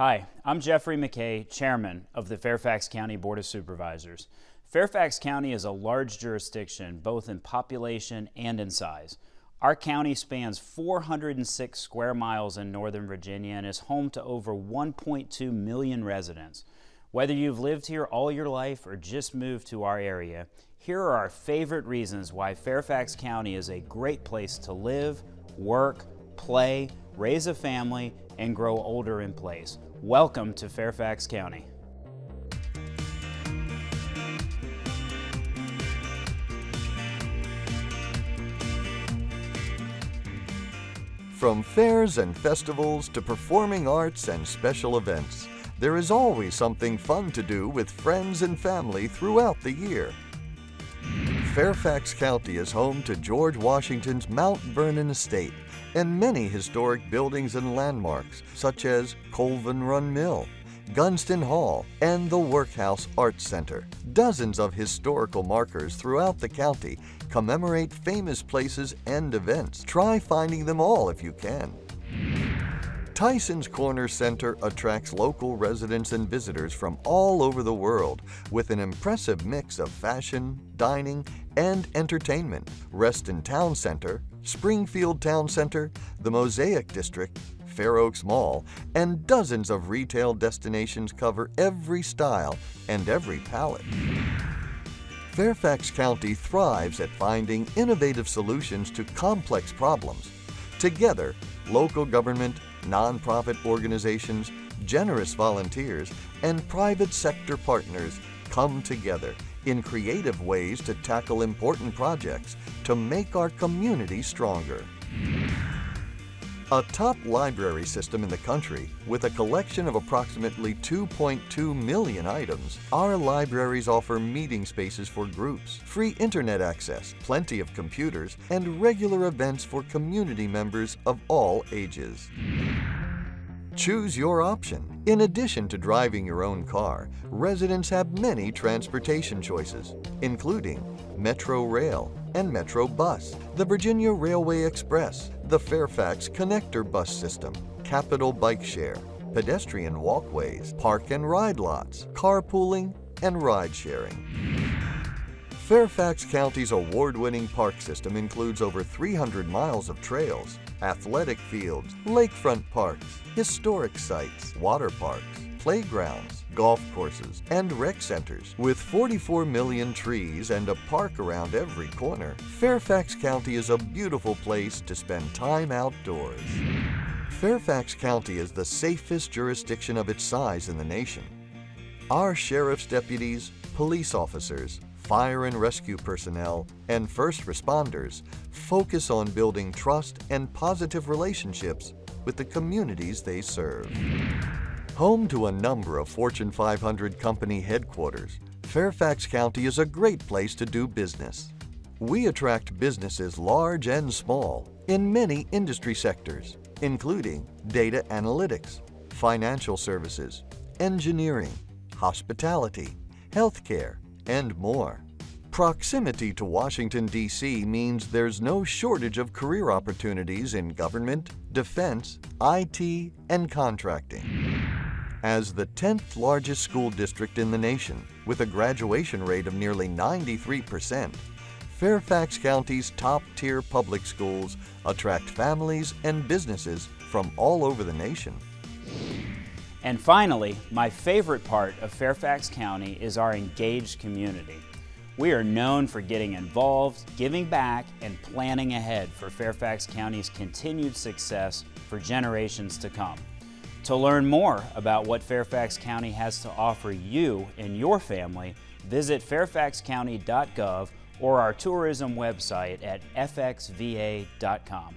Hi, I'm Jeffrey McKay, Chairman of the Fairfax County Board of Supervisors. Fairfax County is a large jurisdiction, both in population and in size. Our county spans 406 square miles in Northern Virginia and is home to over 1.2 million residents. Whether you've lived here all your life or just moved to our area, here are our favorite reasons why Fairfax County is a great place to live, work, play, raise a family, and grow older in place. Welcome to Fairfax County. From fairs and festivals to performing arts and special events, there is always something fun to do with friends and family throughout the year. Fairfax County is home to George Washington's Mount Vernon Estate and many historic buildings and landmarks such as Colvin Run Mill, Gunston Hall, and the Workhouse Arts Center. Dozens of historical markers throughout the county commemorate famous places and events. Try finding them all if you can. Tysons Corner Center attracts local residents and visitors from all over the world with an impressive mix of fashion, dining, and entertainment. Reston Town Center, Springfield Town Center, the Mosaic District, Fair Oaks Mall, and dozens of retail destinations cover every style and every palate. Fairfax County thrives at finding innovative solutions to complex problems. Together, local government, nonprofit organizations, generous volunteers, and private sector partners come together in creative ways to tackle important projects to make our community stronger. A top library system in the country, with a collection of approximately 2.2 million items, our libraries offer meeting spaces for groups, free internet access, plenty of computers, and regular events for community members of all ages. Choose your option. In addition to driving your own car, residents have many transportation choices, including Metro Rail and Metro Bus, the Virginia Railway Express, the Fairfax Connector Bus System, Capital Bike Share, pedestrian walkways, park and ride lots, carpooling, and ride sharing. Fairfax County's award-winning park system includes over 300 miles of trails, athletic fields, lakefront parks, historic sites, water parks, playgrounds, golf courses, and rec centers. With 44 million trees and a park around every corner, Fairfax County is a beautiful place to spend time outdoors. Fairfax County is the safest jurisdiction of its size in the nation. Our sheriff's deputies, police officers, fire and rescue personnel, and first responders focus on building trust and positive relationships with the communities they serve. Home to a number of Fortune 500 company headquarters, Fairfax County is a great place to do business. We attract businesses large and small in many industry sectors, including data analytics, financial services, engineering, hospitality, healthcare, and more. Proximity to Washington, D.C. means there's no shortage of career opportunities in government, defense, IT, and contracting. As the 10th largest school district in the nation, with a graduation rate of nearly 93%, Fairfax County's top-tier public schools attract families and businesses from all over the nation. And finally, my favorite part of Fairfax County is our engaged community. We are known for getting involved, giving back, and planning ahead for Fairfax County's continued success for generations to come. To learn more about what Fairfax County has to offer you and your family, visit fairfaxcounty.gov or our tourism website at fxva.com.